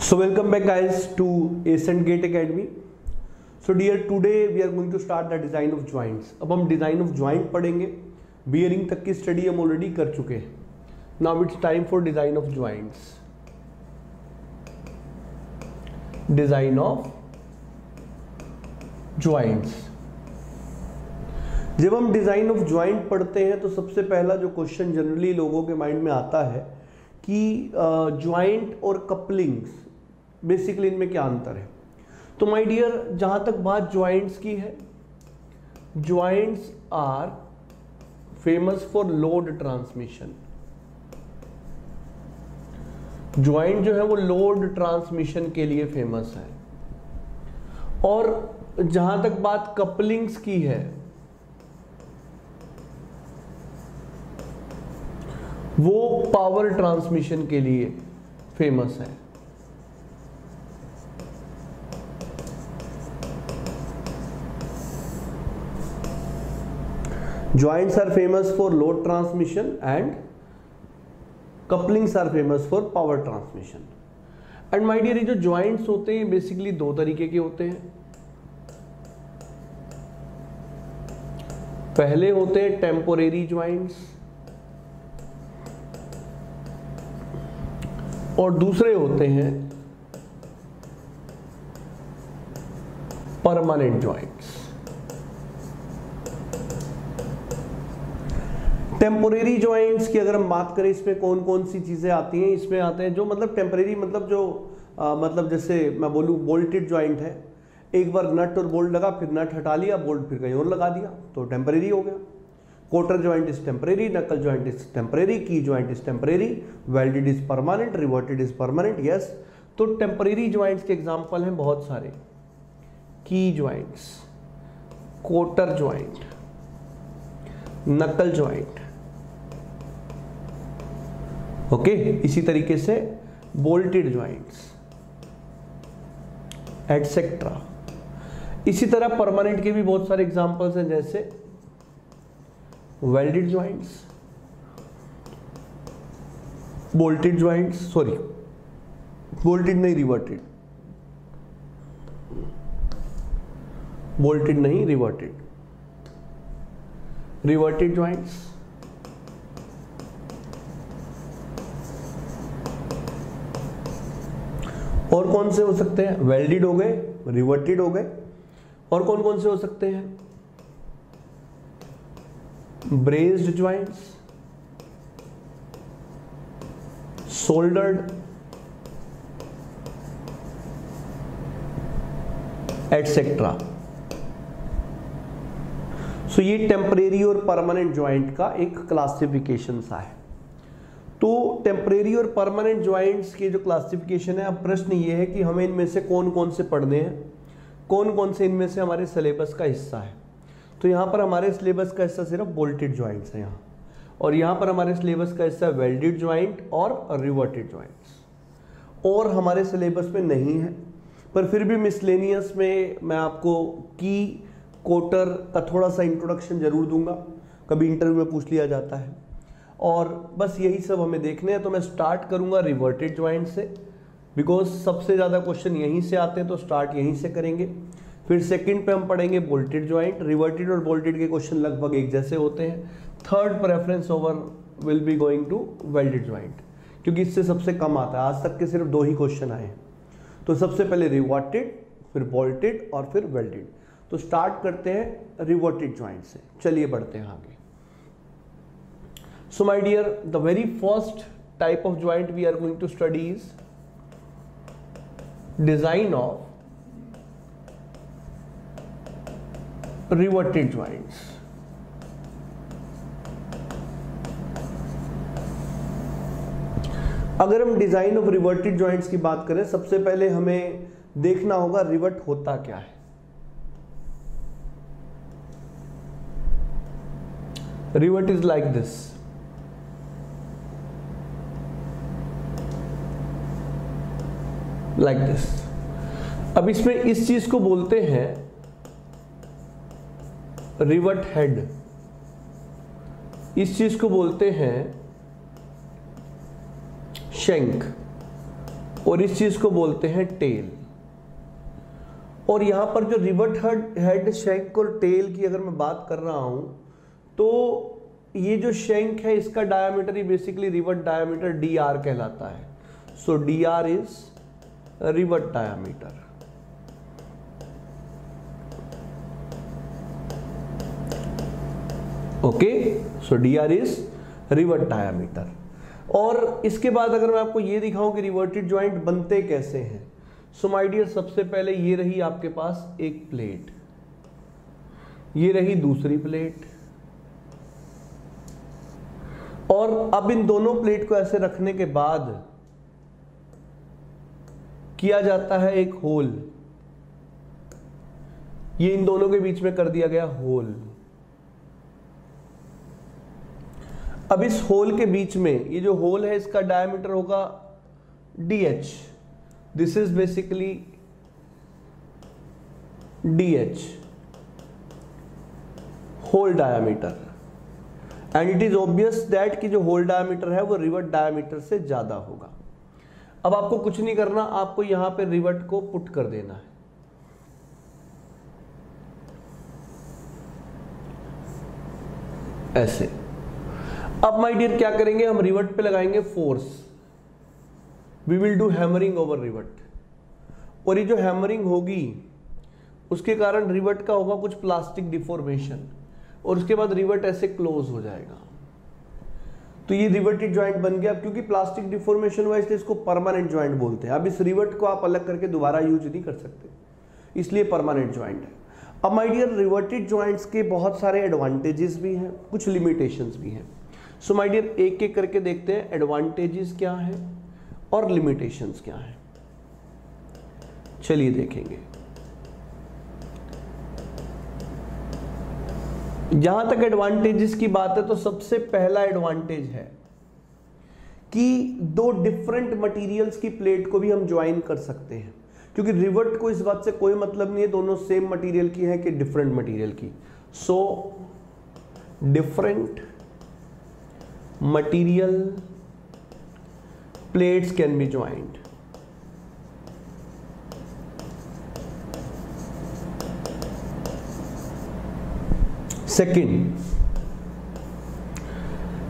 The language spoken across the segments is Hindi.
So, welcome back, guys, to Ascent Gate Academy. So, dear, today we are going to start the design of joints. अब हम design of joint पढ़ेंगे बियरिंग तक की स्टडी हम ऑलरेडी कर चुके हैं now it's time for design of joints design of joints जब हम डिज़ाइन ऑफ़ ज्वाइंट पढ़ते हैं तो सबसे पहला जो क्वेश्चन जनरली लोगों के माइंड में आता है कि ज्वाइंट और कपलिंग्स बेसिकली इनमें क्या अंतर है? तो माय डियर जहाँ तक बात ज्वाइंट्स की है joints are famous for load transmission joint जो है वो लोड ट्रांसमिशन के लिए फ़ेमस है। और जहाँ तक बात कपलिंग्स की है, वो पावर ट्रांसमिशन के लिए फ़ेमस है। Joints are famous for load transmission and couplings are famous for power transmission and my dear ये जो ज्वाइंट्स होते हैं बेसिकली दो तरीके के होते हैं पहले होते हैं टेम्पोरेरी ज्वाइंट्स और दूसरे होते हैं परमानेंट ज्वाइंट्स टेम्पोरेरी ज्वाइंट्स की अगर हम बात करें इसमें कौन कौन सी चीज़ें आती हैं इसमें आते हैं जो मतलब टेम्परेरी मतलब जो आ, मतलब जैसे मैं बोलूँ बोल्टेड ज्वाइंट है। एक बार नट और बोल्ट लगा फिर नट हटा लिया बोल्ट फिर कहीं और लगा दिया तो टेम्परेरी हो गया। Cotter joint is temporary knuckle joint is temporary key joint is temporary welded is permanent riveted is permanent yes तो टेम्परेरी ज्वाइंट्स के एग्ज़ाम्पल हैं बहुत सारे। Key joints cotter joint knuckle joint okay? इसी तरीके से बोल्टेड ज्वाइंट्स एटसेट्रा इसी तरह परमानेंट के भी बहुत सारे एग्जांपल्स हैं, जैसे welded joints bolted joints sorry bolted नहीं रिवर्टेड बोल्टेड नहीं रिवर्टेड रिवर्टेड ज्वाइंट्स और कौन से हो सकते हैं? वेल्डिड हो गए रिवर्टेड हो गए। और कौन कौन से हो सकते हैं? Brazed joints soldered et cetera so ये टेम्परेरी और परमानेंट ज्वाइंट का एक क्लासिफिकेशन सा है। तो टेम्परेरी और परमानेंट ज्वाइंट्स के जो क्लासिफिकेशन है, अब प्रश्न ये है कि हमें इनमें से कौन कौन से पढ़ने हैं? कौन कौन से इनमें से हमारे सिलेबस का हिस्सा है? तो यहाँ पर हमारे सिलेबस का हिस्सा सिर्फ़ बोल्टेड ज्वाइंट्स है यहाँ। और यहाँ पर हमारे सिलेबस का हिस्सा वेल्डेड ज्वाइंट और रिवर्टेड ज्वाइंट्स और हमारे सिलेबस में नहीं है, पर फिर भी मिसलेनियस में मैं आपको की कोटर का थोड़ा सा इंट्रोडक्शन ज़रूर दूँगा। कभी इंटरव्यू में पूछ लिया जाता है। और बस यही सब हमें देखने हैं तो मैं स्टार्ट करूँगा रिवर्टेड ज्वाइंट से। बिकॉज़ सबसे ज़्यादा क्वेश्चन यहीं से आते हैं तो स्टार्ट यहीं से करेंगे। फिर सेकंड पे हम पढ़ेंगे बोल्टेड ज्वाइंट रिवर्टेड और बोल्टेड के क्वेश्चन लगभग एक जैसे होते हैं। Third preference over will be going to welded joint क्योंकि इससे सबसे कम आता है। आज तक के सिर्फ़ दो ही क्वेश्चन आए तो सबसे पहले रिवर्टेड फिर बोल्टेड और फिर वेल्डेड तो स्टार्ट करते हैं रिवर्टेड ज्वाइंट से। चलिए बढ़ते हैं आगे। So my dear, the very first type of joint we are going to study is design of riveted joints. अगर हम डिज़ाइन ऑफ़ रिवर्टेड जॉइंट्स की बात करें सबसे पहले हमें देखना होगा रिवर्ट होता क्या है rivet is like this like this अब इसमें इस चीज़ को बोलते हैं रिवर्ट हेड इस चीज़ को बोलते हैं शेंक और इस चीज़ को बोलते हैं टेल और यहाँ पर जो रिवर्ट हेड हेड शेंक और टेल की अगर मैं बात कर रहा हूँ तो ये जो शेंक है, इसका डायमीटर ही basically rivet diameter D R कहलाता है. So D R is rivet diameter. Okay so D R is rivet diameter. और इसके बाद अगर मैं आपको ये दिखाऊँ कि रिवर्टेड ज्वाइंट बनते कैसे हैं सो माय डियर सबसे पहले ये रही आपके पास एक प्लेट। ये रही दूसरी प्लेट। और अब इन दोनों प्लेट को ऐसे रखने के बाद किया जाता है एक होल। ये इन दोनों के बीच में कर दिया गया होल। अब इस होल के बीच में, ये जो होल है, इसका डायमीटर होगा D H this is basically D H hole diameter and it is obvious that कि जो होल डायमीटर है, वो रिवर्ट डायमीटर से ज़्यादा होगा। अब आपको कुछ नहीं करना, आपको यहाँ पे रिवर्ट को पुट कर देना है। ऐसे। अब माय डियर क्या करेंगे? हम रिवर्ट पे लगाएँगे force we will do hammering over rivet और ये जो हैमरिंग होगी, उसके कारण रिवर्ट का होगा कुछ प्लास्टिक डिफॉर्मेशन और उसके बाद रिवर्ट ऐसे क्लोज हो जाएगा। तो ये रिवर्टेड ज्वाइंट बन गया क्योंकि प्लास्टिक डिफॉर्मेशन हुआ इसलिए इसको परमानेंट ज्वाइंट बोलते हैं। अब इस रिवर्ट को आप अलग करके दोबारा यूज़ नहीं कर सकते। इसलिए परमानेंट ज्वाइंट है। अब माय डियर रिवर्टेड ज्वाइंट्स के बहुत सारे एडवांटेजेस भी हैं, कुछ लिमिटेशंस भी हैं। सो माय डियर एक एक करके देखते हैं एडवांटेजेस क्या है और लिमिटेशंस क्या है। चलिए देखेंगे। जहाँ तक एडवांटेजेस की बात है तो सबसे पहला एडवांटेज है कि दो डिफरेंट मटेरियल्स की प्लेट को भी हम ज्वाइन कर सकते हैं। क्योंकि रिवर्ट को इस बात से कोई मतलब नहीं है, दोनों सेम मटेरियल की है कि डिफरेंट मटेरियल की। So different material plates can be joint second.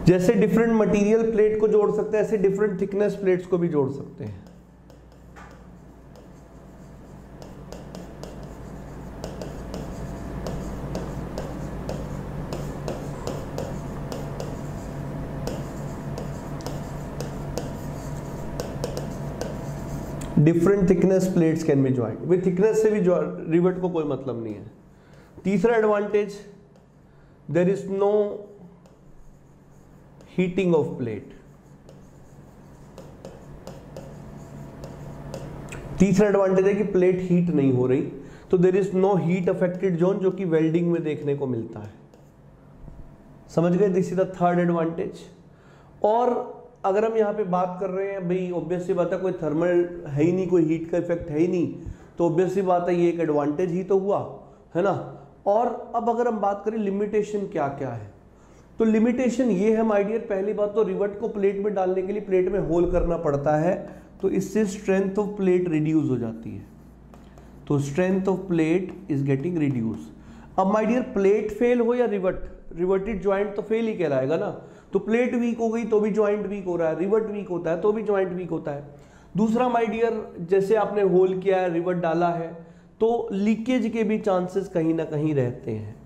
जैसे डिफरेंट मटेरियल प्लेट को जोड़ सकते हैं, ऐसे डिफरेंट थिकनेस प्लेट्स को भी जोड़ सकते हैं। Different thickness plates can be joint with thickness से भी रिवर्ट को कोई मतलब नहीं है। तीसरा advantage there is no heating of plate. तीसरा एडवांटेज है कि प्लेट हीट नहीं हो रही तो there is no heat affected zone जो कि वेल्डिंग में देखने को मिलता है। समझ गए? This is the third advantage और अगर हम यहाँ पे बात कर रहे हैं, भाई ऑब्वियसली बात है, कोई थर्मल है ही नहीं, कोई हीट का इफ़ेक्ट है ही नहीं तो ऑब्वियसली बात है, ये एक एडवांटेज ही तो हुआ, है ना? और अब अगर हम बात करें लिमिटेशन क्या क्या है तो लिमिटेशन ये है माय डियर पहली बात तो रिवर्ट को प्लेट में डालने के लिए प्लेट में होल करना पड़ता है तो इससे स्ट्रेंथ ऑफ़ प्लेट रिड्यूस हो जाती है। तो strength of plate is getting reduce अब माय डियर प्लेट फेल हो या रिवर्ट रिवर्टेड ज्वाइंट तो फेल ही कहलाएगा ना। तो प्लेट वीक हो गई तो भी ज्वाइंट वीक हो रहा है रिवर्ट वीक होता है तो भी ज्वाइंट वीक होता है। दूसरा माय डियर जैसे आपने होल किया है रिवर्ट डाला है तो लीकेज के भी चांसेस कहीं ना कहीं रहते हैं।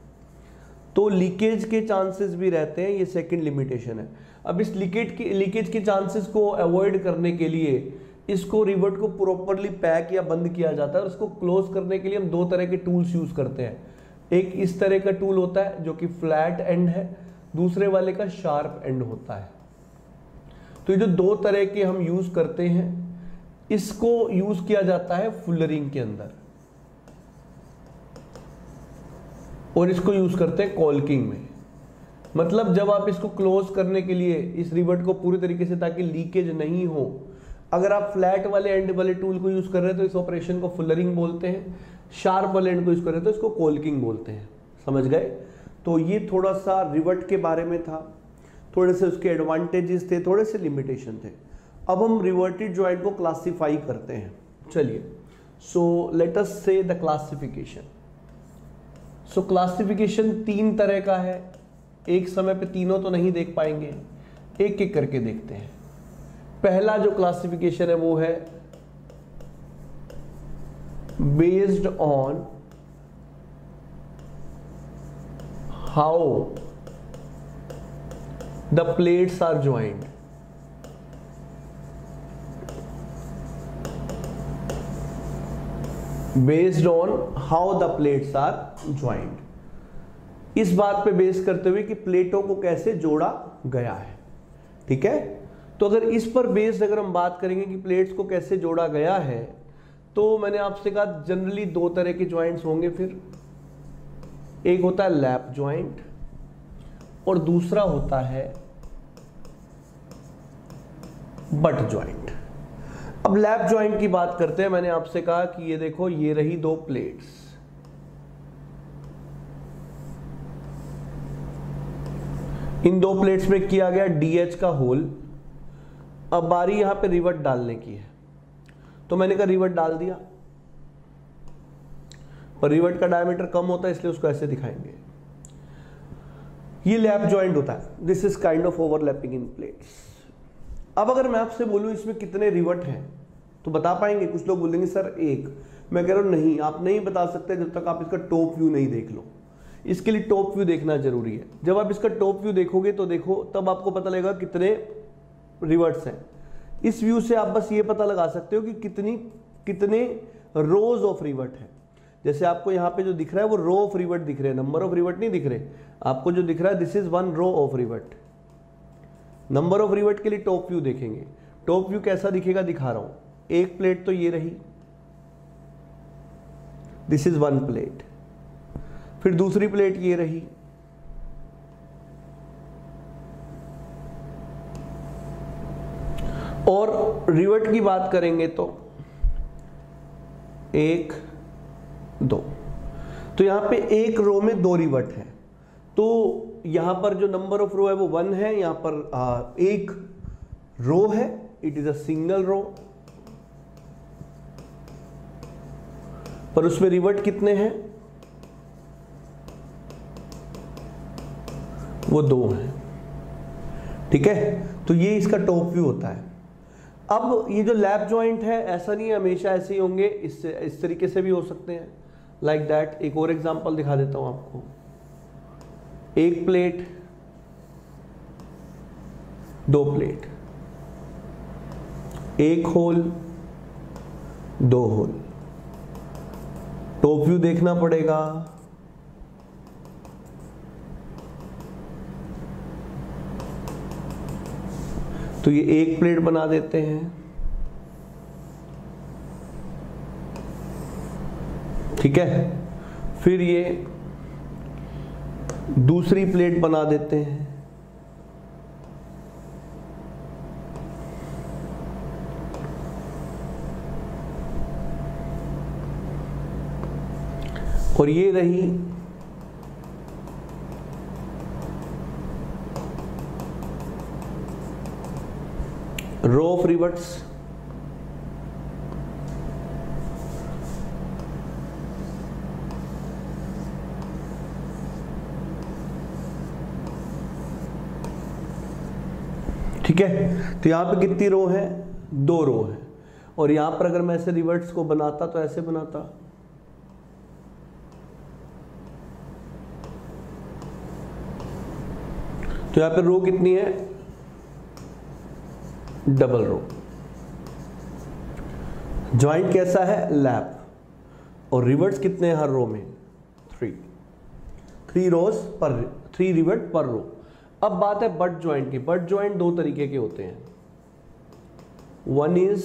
तो लीकेज के चांसेस भी रहते हैं, ये सेकंड लिमिटेशन है। अब इस लीकेज के लीकेज के चांसेस को अवॉइड करने के लिए इसको रिवर्ट को प्रॉपरली पैक या बंद किया जाता है और इसको क्लोज करने के लिए हम दो तरह के टूल्स यूज़ करते हैं। एक इस तरह का टूल होता है जो कि फ्लैट एंड है, दूसरे वाले का शार्प एंड होता है। तो ये जो दो तरह के हम यूज़ करते हैं, इसको यूज़ किया जाता है फुलरिंग के अंदर। और इसको यूज़ करते हैं कॉल्किंग में। मतलब जब आप इसको क्लोज करने के लिए इस रिवर्ट को पूरी तरीके से ताकि लीकेज नहीं हो, अगर आप फ्लैट वाले एंड वाले टूल को यूज़ कर रहे हैं तो इस ऑपरेशन को फुलरिंग बोलते हैं शार्प वाले एंड को यूज़ कर रहे हैं तो इसको कोल्किंग बोलते हैं। समझ गए? तो ये थोड़ा सा रिवर्ट के बारे में था। थोड़े से उसके एडवांटेजेस थे, थोड़े से लिमिटेशन थे। अब हम रिवर्टेड ज्वाइंट को क्लासिफाई करते हैं। चलिए। So let us say the classification so so, classification तीन तरह का है। एक समय पे तीनों तो नहीं देख पाएँगे। एक एक करके देखते हैं। पहला जो क्लासिफिकेशन है वो है based on how the plates are joint based on how the plates are joint इस बात पे बेस करते हुए कि प्लेटों को कैसे जोड़ा गया है। ठीक है? तो अगर इस पर बेस्ड अगर हम बात करेंगे कि प्लेट्स को कैसे जोड़ा गया है तो मैंने आपसे कहा जनरली दो तरह के ज्वाइंट्स होंगे फिर। एक होता है लैप ज्वाइंट और दूसरा होता है बट ज्वाइंट अब लैप ज्वाइंट की बात करते हैं। मैंने आपसे कहा कि ये देखो, ये रही दो प्लेट्स इन दो प्लेट्स में किया गया डीएच का होल अब बारी यहाँ पे रिवर्ट डालने की है। तो मैंने कहा रिवर्ट डाल दिया। पर रिवर्ट का डायमीटर कम होता है, इसलिए उसको ऐसे दिखाएँगे। ये लैप ज्वाइंट होता है। This is kind of overlapping in plates अब अगर मैं आपसे बोलूँ, इसमें कितने रिवर्ट हैं? तो बता पाएँगे, कुछ लोग बोलेंगे, सर, एक। मैं कह रहा हूँ, नहीं, आप नहीं बता सकते जब तक आप इसका टॉप व्यू नहीं देख लो। इसके लिए टॉप व्यू देखना ज़रूरी है। जब आप इसका टॉप व्यू देखोगे तो देखो, तब आपको पता लगेगा कितने रिवर्ट्स हैं। इस व्यू से आप बस ये पता लगा सकते हो कि कितनी, कितने रोज ऑफ़ रिवर्ट है। जैसे आपको यहाँ पे जो दिख रहा है, वो रो ऑफ़ रिवर्ट दिख रहे हैं। नंबर ऑफ़ रिवर्ट नहीं दिख रहे। आपको जो दिख रहा है this is one row of rivet number of rivet के लिए टॉप व्यू देखेंगे। टॉप व्यू कैसा दिखेगा, दिखा रहा हूँ। एक प्लेट तो ये रही। दिस इज़ वन प्लेट फिर दूसरी प्लेट ये रही। और रिवर्ट की बात करेंगे तो एक दो। तो यहाँ पे एक रो में दो रिवर्ट है। तो यहाँ पर जो नंबर ऑफ़ रो है वो वन है यहाँ पर आ, एक रो है it is a single row पर उसमें रिवर्ट कितने हैं? वो दो हैं। ठीक है? तो ये इसका टॉप व्यू होता है। अब ये जो लैप जॉइंट है, ऐसा नहीं है, हमेशा ऐसे ही होंगे। इससे इस तरीके से भी हो सकते हैं। लाइक like दैट एक और एग्जांपल दिखा देता हूँ आपको। एक प्लेट दो प्लेट एक होल दो होल टॉप व्यू देखना पड़ेगा। तो ये एक प्लेट बना देते हैं। ठीक है? फिर ये दूसरी प्लेट बना देते हैं। और ये रही रो ऑफ़ रिवर्ट्स ठीक है? तो यहाँ पे कितनी रो है? दो रो है। और यहाँ पर अगर मैं ऐसे रिवर्ट्स को बनाता तो ऐसे बनाता। तो यहाँ पे रो कितनी है? डबल रो ज्वाइंट कैसा है? लैप और रिवर्ट्स कितने हैं हर रो में? थ्री थ्री रोज पर थ्री रिवर्ट पर रो अब बात है बट ज्वाइंट की. बट ज्वाइंट दो तरीके के होते हैं. One is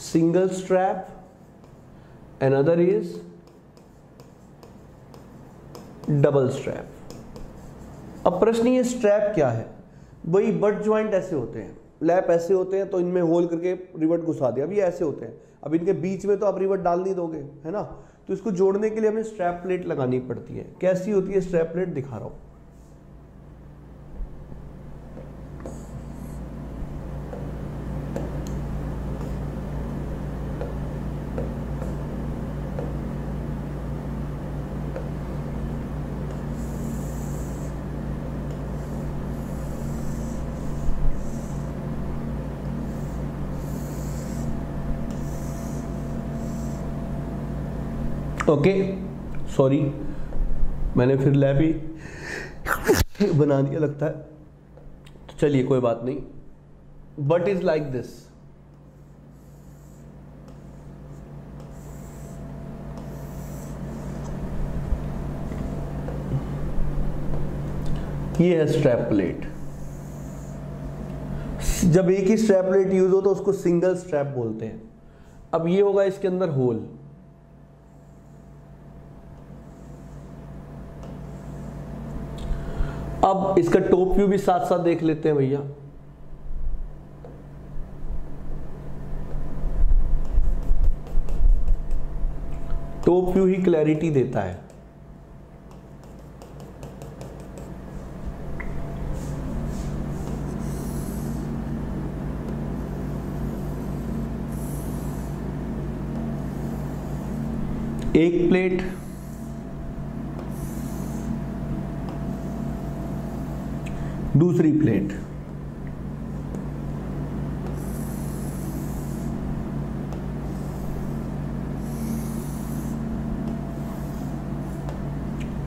single strap and other is double strap अब प्रश्न ये स्ट्रैप क्या है? भाई बट ज्वाइंट ऐसे होते हैं। लैप ऐसे होते हैं तो इनमें होल करके रिवर्ट घुसा दिया। अब ये ऐसे होते हैं। अब इनके बीच में तो आप रिवर्ट डाल नहीं दोगे, है ना? तो इसको जोड़ने के लिए हमें स्ट्रैप प्लेट लगानी पड़ती है। कैसी होती है स्ट्रैप प्लेट दिखा रहा हूँ। ओके सॉरी मैंने फिर लैब ही बना दिया, लगता है। तो चलिए, कोई बात नहीं। बट इज़ लाइक दिस ये है स्ट्रैप प्लेट जब एक ही स्ट्रैप प्लेट यूज़ हो तो उसको सिंगल स्ट्रैप बोलते हैं। अब ये होगा इसके अंदर होल अब इसका टॉप व्यू भी साथ साथ देख लेते हैं भैया। टॉप व्यू ही क्लैरिटी देता है। एक प्लेट दूसरी प्लेट।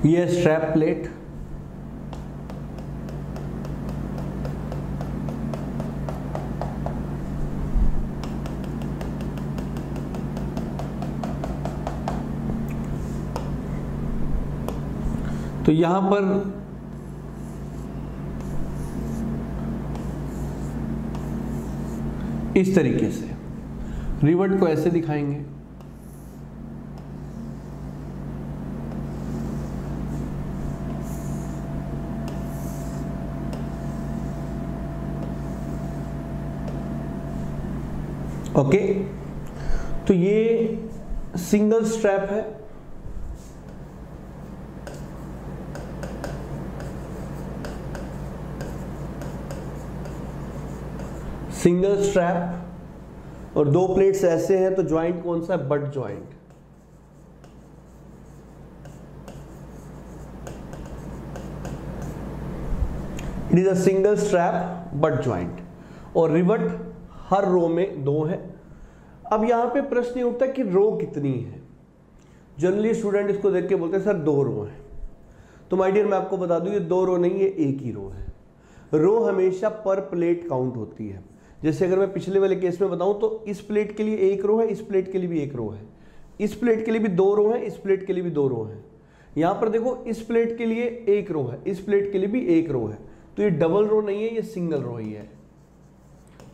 ये स्ट्रैप प्लेट तो यहाँ पर इस तरीके से। रिवर्ट को ऐसे दिखाएँगे। ओके? okay? तो ये सिंगल स्ट्रैप है। सिंगल स्ट्रैप और दो प्लेट्स ऐसे हैं तो ज्वाइंट कौन सा है? Butt joint it is a single strap butt joint और रिवट हर रो में दो है। अब यहाँ पे प्रश्न ये उठता है कि रो कितनी है? जनरली स्टूडेंट इसको देख के बोलते हैं, सर, दो रो है। तो माय डियर मैं आपको बता दूँ, ये दो रो नहीं है एक ही रो है। रो हमेशा पर प्लेट काउंट होती है। जैसे अगर मैं पिछले वाले केस में बताऊँ तो इस प्लेट के लिए एक रो है, इस प्लेट के लिए भी एक रो है। इस प्लेट के लिए भी दो रो है, इस प्लेट के लिए भी दो रो है। यहाँ पर देखो, इस प्लेट के लिए एक रो है, इस प्लेट के लिए भी एक रो है। तो ये डबल रो नहीं है, ये सिंगल रो ही है।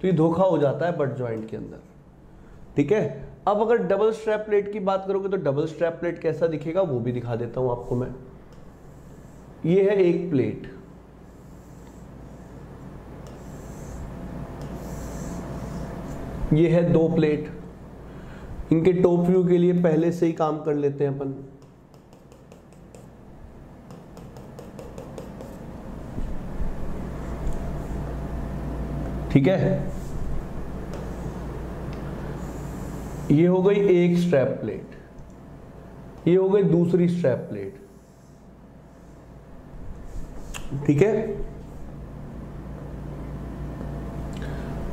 तो ये धोखा हो जाता है बट ज्वाइंट के अंदर। ठीक है? अब अगर डबल स्ट्रैप प्लेट की बात करोगे तो डबल स्ट्रैप प्लेट कैसा दिखेगा वो भी दिखा देता हूँ आपको मैं। ये है एक प्लेट ये है दो प्लेट। इनके टॉप व्यू के लिए पहले से ही काम कर लेते हैं अपन। ठीक है? ये हो गई एक स्ट्रैप प्लेट ये हो गई दूसरी स्ट्रैप प्लेट ठीक है?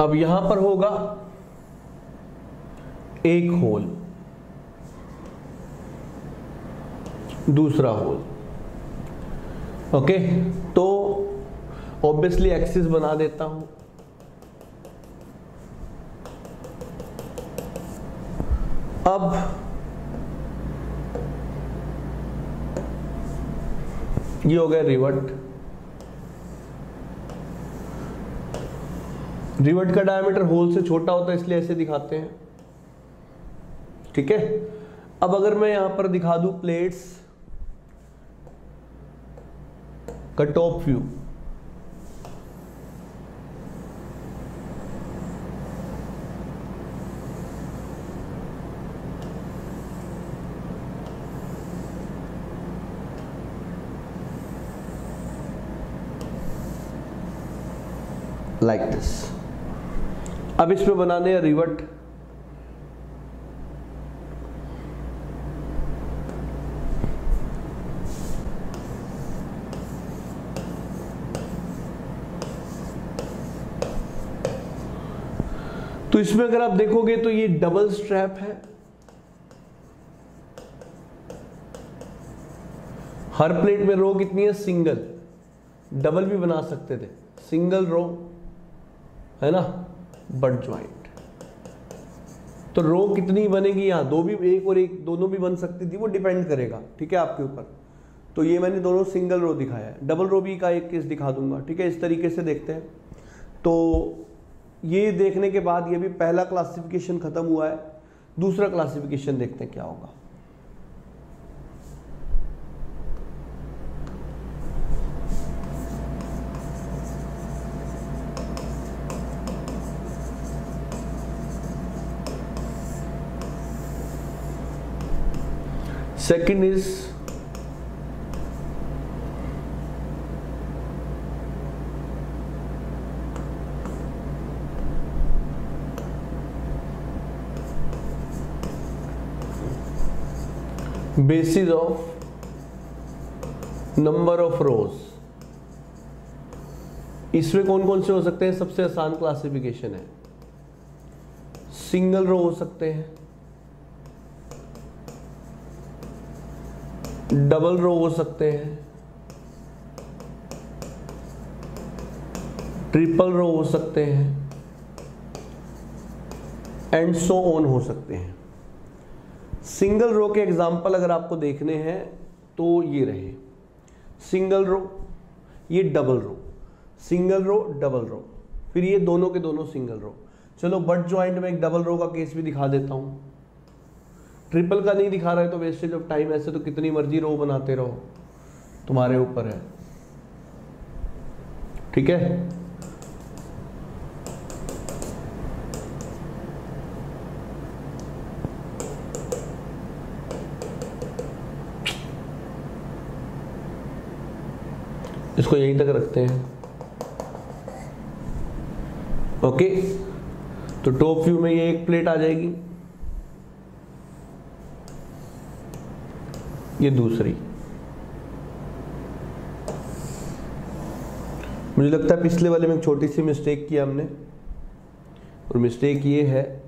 अब यहाँ पर होगा एक होल, दूसरा होल। ओके? तो ऑब्वियसली एक्सिस बना देता हूँ। अब ये हो गया रिवर्ट। रिवर्ट का डायमीटर होल से छोटा होता है, इसलिए ऐसे दिखाते हैं। ठीक है? अब अगर मैं यहाँ पर दिखा दूँ प्लेट्स का टॉप व्यू लाइक दिस अब इसमें बनाने हैं रिवर्ट इसमें अगर आप देखोगे तो ये डबल स्ट्रैप है। हर प्लेट में रो कितनी है? सिंगल डबल भी बना सकते थे। सिंगल रो है ना? बट ज्वाइंट तो रो कितनी बनेगी यहाँ? दो भी, एक और एक, दोनों भी बन सकती थी, वो डिपेंड करेगा। ठीक है आपके ऊपर? तो ये मैंने दोनों सिंगल रो दिखाया है। डबल रो भी का एक केस दिखा दूँगा। ठीक है, इस तरीके से देखते हैं। तो ये देखने के बाद ये भी पहला क्लासिफिकेशन खत्म हुआ है, दूसरा क्लासिफिकेशन देखते हैं क्या होगा। Second is basis of number of rows इसमें कौन कौन से हो सकते हैं? सबसे आसान क्लासिफिकेशन है। सिंगल रो हो सकते हैं। डबल रो हो सकते हैं। ट्रिपल रो हो सकते हैं। एंड सो ऑन हो सकते हैं। सिंगल रो के एग्ज़ाम्पल अगर आपको देखने हैं तो ये रहे। सिंगल रो, ये double row. Single row, double row. फिर ये दोनों के दोनों सिंगल रो। चलो, बट ज्वाइंट में एक डबल रो का केस भी दिखा देता हूँ। ट्रिपल का नहीं दिखा रहे तो वेस्टेज ऑफ़ टाइम ऐसे तो कितनी मर्ज़ी रो बनाते रहो। तुम्हारे ऊपर है। ठीक है? इसको यहीं तक रखते हैं। ओके? तो टॉप व्यू में ये एक प्लेट आ जाएगी। ये दूसरी। मुझे लगता है पिछले वाले में एक छोटी सी मिस्टेक किया हमने। और मिस्टेक ये है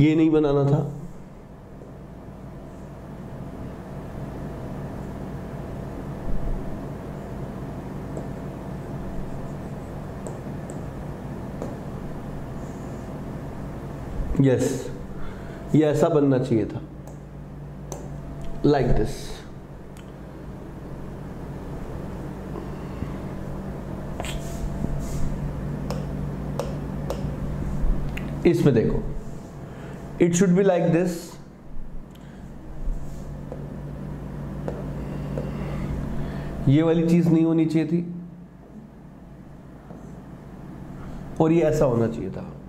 ये नहीं बनाना था। यस ये ऐसा बनना चाहिए था। लाइक like दिस इसमें देखो। It should be like this ये वाली चीज़ नहीं होनी चाहिए थी। और ये ऐसा होना चाहिए था।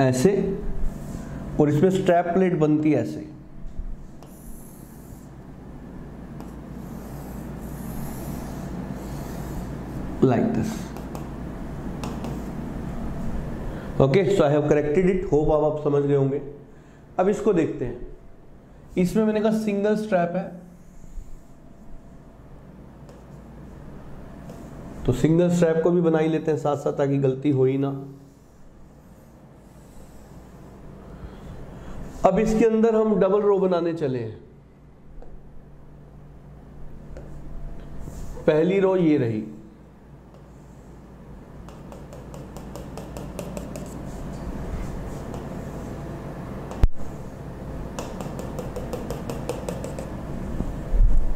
ऐसे, और इसमें स्ट्रैप प्लेट बनती है ऐसे। Like this okay so I have corrected it hope आप आप समझ गए होंगे। अब इसको देखते हैं। इसमें मैंने कहा सिंगल स्ट्रैप है। तो सिंगल स्ट्रैप को भी बना ही लेते हैं साथ साथ ताकि गलती हो ही ना। अब इसके अंदर हम डबल रो बनाने चले हैं। पहली रो ये रही।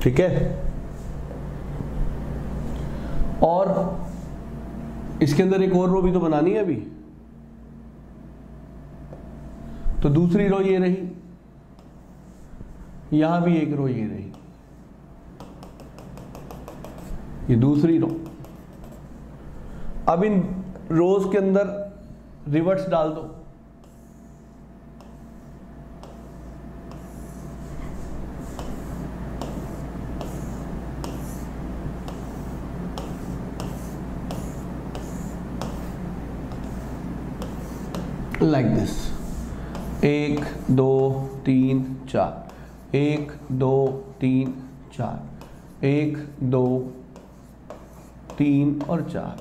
ठीक है? और इसके अंदर एक और रो भी तो बनानी है अभी। तो दूसरी रो ये रही, यहाँ भी एक रो ये रही। ये दूसरी रो। अब इन रोज के अंदर रिवर्स डाल दो। Like this एक, दो, तीन, चार। एक, दो, तीन, चार। एक, दो, तीन और चार।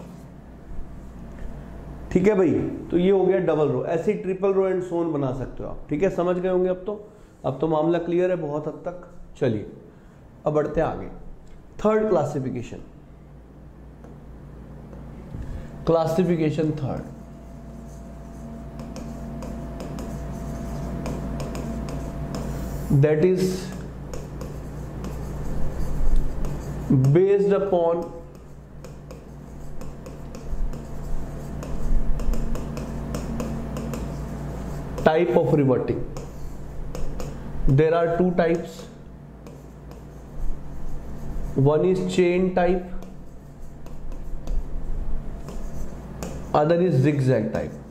ठीक है भाई? तो ये हो गया डबल रो ऐसे ट्रिपल रो एंड सोन बना सकते हो आप। ठीक है? समझ गए होंगे अब तो? अब तो मामला क्लियर है बहुत हद तक। चलिए, अब बढ़ते आगे। Third classification classification third that is based upon type of reverting there are two types one is chain type other is zigzag type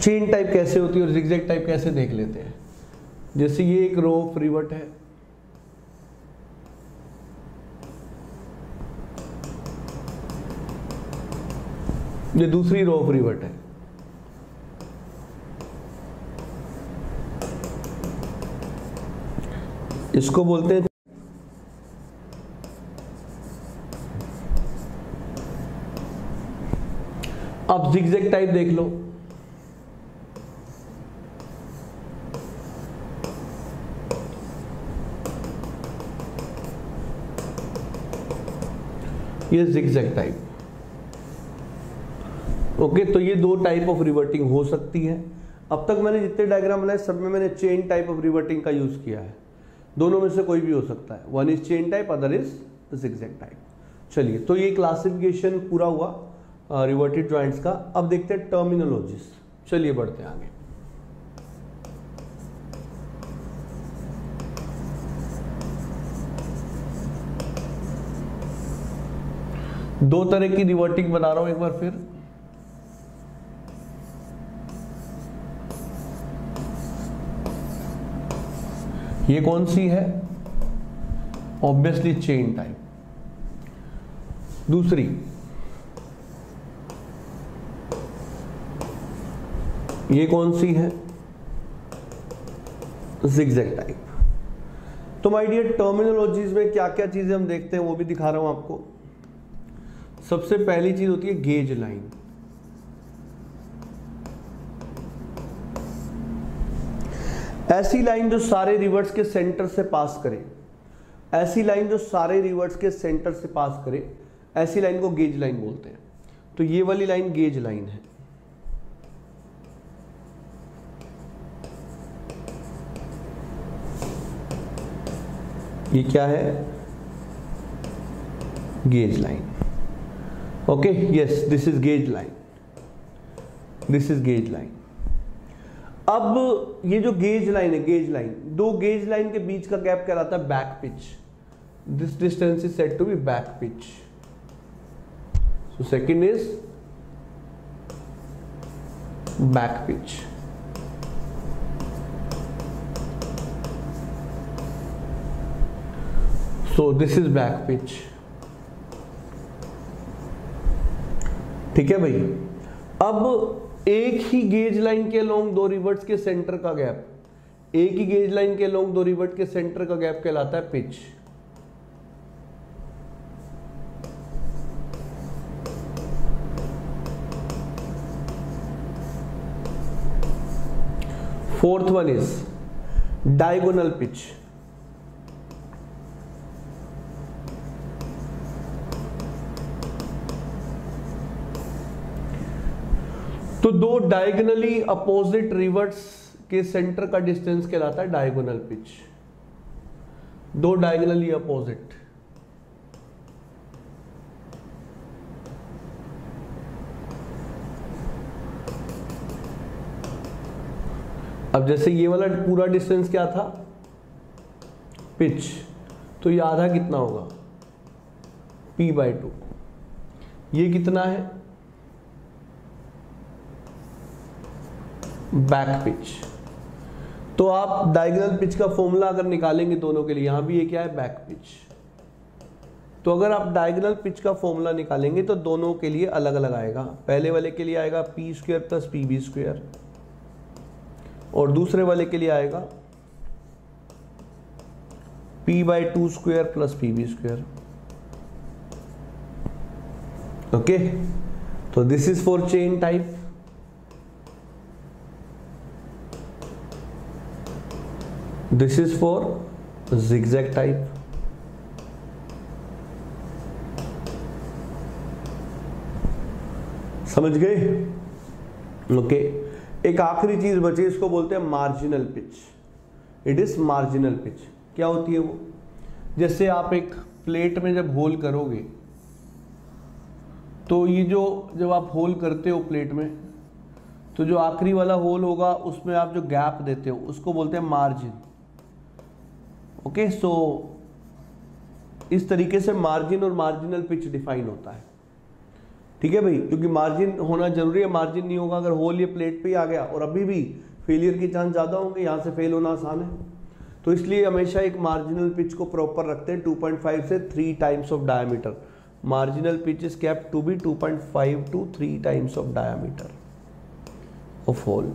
chain type कैसे होती है और जिगजैग टाइप कैसे देख लेते हैं? जैसे ये एक रो ऑफ़ रिवर्ट है। ये दूसरी रो ऑफ़ रिवर्ट है। इसको बोलते हैं अब जिगजैग टाइप देख लो। ये जिगजैग टाइप ओके तो ये दो टाइप ऑफ़ रिवर्टिंग हो सकती है। अब तक मैंने जितने डायग्राम बनाए, सब में मैंने चेन टाइप ऑफ़ रिवर्टिंग का यूज़ किया है। दोनों में से कोई भी हो सकता है। One is chain type other is zigzag type चलिए तो ये क्लासिफिकेशन पूरा हुआ रिवर्टेड ज्वाइंट्स का। अब देखते हैं टर्मिनोलॉजीज चलिए बढ़ते हैं आगे। दो तरह की रिवर्टिंग बना रहा हूँ एक बार फिर। ये कौन सी है? ऑब्वियसली चेन टाइप दूसरी। ये कौन सी है? जिगजैग टाइप तो माय डियर टर्मिनोलॉजीज में क्या क्या चीज़ें हम देखते हैं वो भी दिखा रहा हूँ आपको। सबसे पहली चीज़ होती है गेज लाइन ऐसी लाइन जो सारे रिवर्स के सेंटर से पास करे. ऐसी लाइन जो सारे रिवर्स के सेंटर से पास करे, ऐसी लाइन को गेज लाइन बोलते हैं. तो ये वाली लाइन गेज लाइन है. ये क्या है? Gauge line okay yes this is gauge line this is gauge line अब ये जो गेज लाइन है गेज लाइन दो गेज लाइन के बीच का गैप कहलाता है? Back pitch this distance is set to be back pitch so second is back pitch so this is back pitch ठीक है भाई? अब एक ही गेज लाइन के लॉन्ग दो रिवर्ट्स के सेंटर का गैप एक ही गेज लाइन के लॉन्ग दो रिवर्ट के सेंटर का गैप कहलाता है pitch fourth one is diagonal pitch तो दो डायगनली अपोजिट रिवर्ट्स के सेंटर का डिस्टेंस कहलाता है डायगोनल पिच दो डायगनली अपोजिट अब जैसे ये वाला पूरा डिस्टेंस क्या था? पिच तो ये आधा कितना होगा? पी बाई टू ये कितना है? बैक पिच तो आप डायगोनल पिच का फॉर्मूला अगर निकालेंगे दोनों के लिए, यहाँ भी ये क्या है? बैक पिच तो अगर आप डायगोनल पिच का फॉर्मूला निकालेंगे तो दोनों के लिए अलग अलग आएगा। पहले वाले के लिए आएगा P square plus P B square और दूसरे वाले के लिए आएगा P by two square plus P B square okay तो this is for chain type this is for zigzag type. समझ गए? ओके एक आखिरी चीज़ बची, इसको बोलते हैं marginal pitch it is marginal pitch क्या होती है वो? जैसे आप एक प्लेट में जब होल करोगे तो ये जो, जब आप होल करते हो प्लेट में तो जो आखिरी वाला होल होगा, उसमें आप जो गैप देते हो, उसको बोलते हैं मार्जिन ओके सो इस तरीके से मार्जिन और मार्जिनल पिच डिफाइन होता है। ठीक है भाई? क्योंकि मार्जिन होना ज़रूरी है मार्जिन नहीं होगा अगर होल ये प्लेट पे ही आ गया और अभी भी फेलियर की चांस ज़्यादा होंगे, यहाँ से फेल होना आसान है। तो इसलिए हमेशा एक मार्जिनल पिच को प्रॉपर रखते हैं 2.5 से three times of diameter marginal pitch is kept to be 2.5 to three times of diameter of hole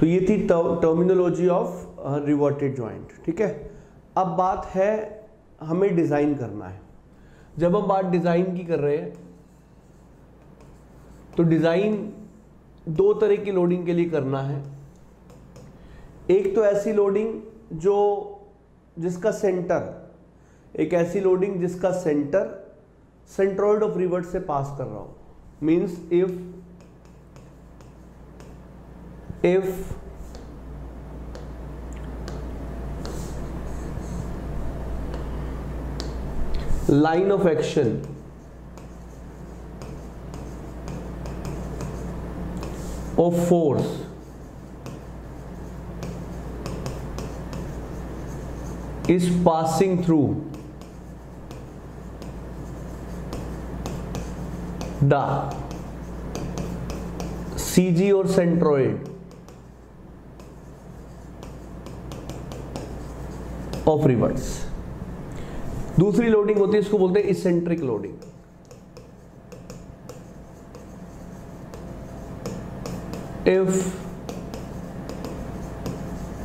तो ये थी टर्मिनोलॉजी ऑफ़ रिवर्टेड जॉइंट ठीक है? अब बात है, हमें डिज़ाइन करना है। जब हम बात डिज़ाइन की कर रहे हैं तो डिज़ाइन दो तरह की लोडिंग के लिए करना है। एक तो ऐसी लोडिंग जो, जिसका सेंटर एक ऐसी लोडिंग जिसका सेंटर सेंट्रोइड ऑफ़ रिवर्ट से पास कर रहा हो। Means if if line of action of force is passing through the CG or centroid of reverse दूसरी लोडिंग होती है, इसको बोलते हैं eccentric loading if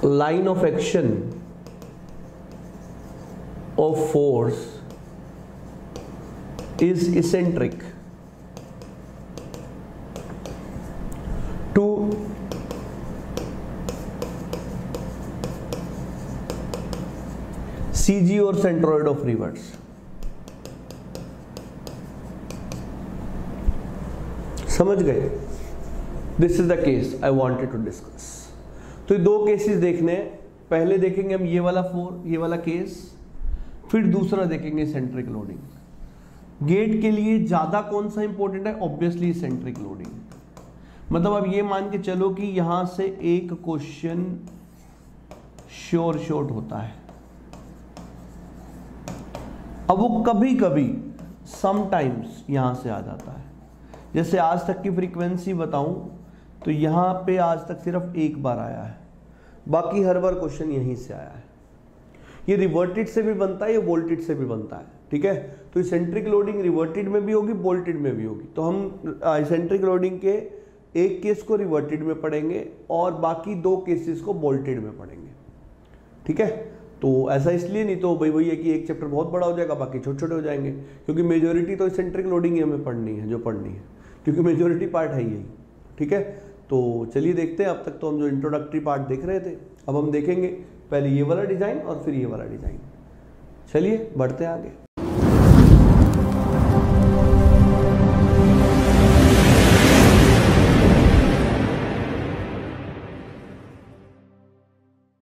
line of action of force is eccentric to CG और सेंट्रोइड ऑफ़ रिवर्स समझ गए? This is the case I wanted to discuss तो ये दो केसेस देखने पहले देखेंगे हम ये वाला फोर ये वाला केस फिर दूसरा देखेंगे सेंट्रिक लोडिंग गेट के लिए ज़्यादा कौन सा इंपॉर्टेंट है? ऑब्वियसली सेंट्रिक लोडिंग मतलब अब ये मान के चलो कि यहाँ से एक क्वेश्चन श्योर शॉर्ट होता है। अब वो कभी कभी समटाइम्स यहाँ से आ जाता है। जैसे आज तक की फ्रीक्वेंसी बताऊँ तो यहाँ पे आज तक सिर्फ़ एक बार आया है। बाकी हर बार क्वेश्चन यहीं से आया है। ये रिवर्टेड से भी बनता है, या वोल्टेड से भी बनता है, ठीक है? तो सेंट्रिक लोडिंग रिवर्टेड में भी होगी वोल्टेड में भी होगी। तो हम सेंट्रिक लोडिंग के एक केस को रिवर्टेड में पढ़ेंगे और बाकी दो केसेस को वोल्टेड में पढ़ेंगे, ठीक है? तो ऐसा इसलिए नहीं तो भाई वही है कि एक चैप्टर बहुत बड़ा हो जाएगा, बाकी छोटे छोटे हो जाएँगे। क्योंकि मेजोरिटी तो सेंट्रिक लोडिंग ही हमें पढ़नी है, जो पढ़नी है। क्योंकि मेजोरिटी पार्ट है यही, ठीक है? तो चलिए देखते हैं, अब तक तो हम जो इंट्रोडक्टरी पार्ट देख रहे थे, अब हम देखेंगे पहले ये वाला डिज़ाइन और फिर ये वाला डिज़ाइन चलिए, बढ़ते हैं आगे।